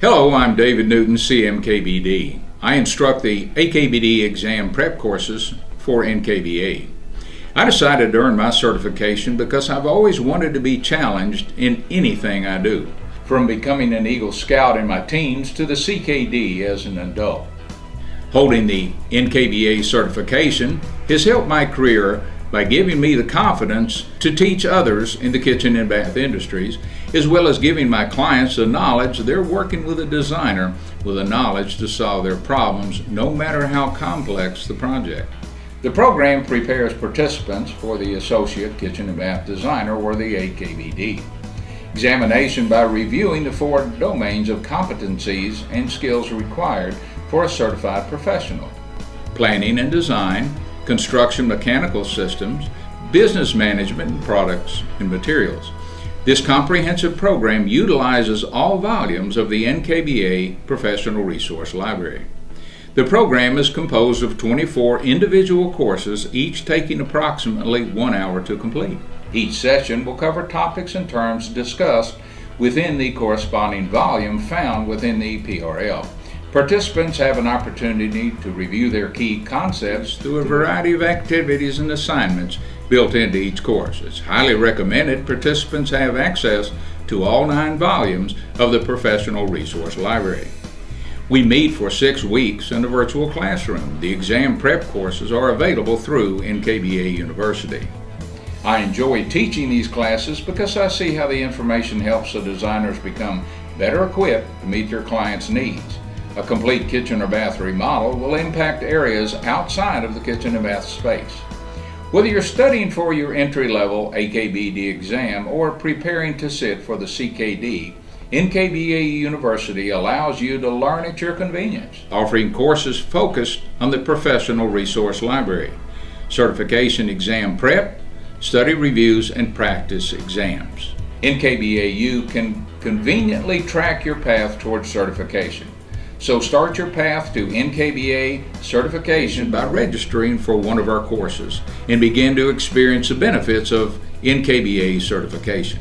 Hello, I'm David Newton, CMKBD. I instruct the AKBD exam prep courses for NKBA. I decided to earn my certification because I've always wanted to be challenged in anything I do, from becoming an Eagle Scout in my teens to the CKD as an adult. Holding the NKBA certification has helped my career by giving me the confidence to teach others in the kitchen and bath industries, as well as giving my clients the knowledge they're working with a designer with the knowledge to solve their problems, no matter how complex the project. The program prepares participants for the Associate Kitchen and Bath Designer or the AKBD. Examination by reviewing the four domains of competencies and skills required for a certified professional. Planning and design, construction mechanical systems, business management, products and materials. This comprehensive program utilizes all volumes of the NKBA Professional Resource Library. The program is composed of 24 individual courses, each taking approximately one hour to complete. Each session will cover topics and terms discussed within the corresponding volume found within the PRL. Participants have an opportunity to review their key concepts through a variety of activities and assignments built into each course. It's highly recommended participants have access to all nine volumes of the Professional Resource Library. We meet for six weeks in a virtual classroom. The exam prep courses are available through NKBA University. I enjoy teaching these classes because I see how the information helps the designers become better equipped to meet their clients' needs. A complete kitchen or bath remodel will impact areas outside of the kitchen and bath space. Whether you're studying for your entry-level AKBD exam or preparing to sit for the CKD, NKBA University allows you to learn at your convenience, offering courses focused on the Professional Resource Library, certification exam prep, study reviews, and practice exams. NKBAU can conveniently track your path towards certification. So start your path to NKBA certification by registering for one of our courses and begin to experience the benefits of NKBA certification.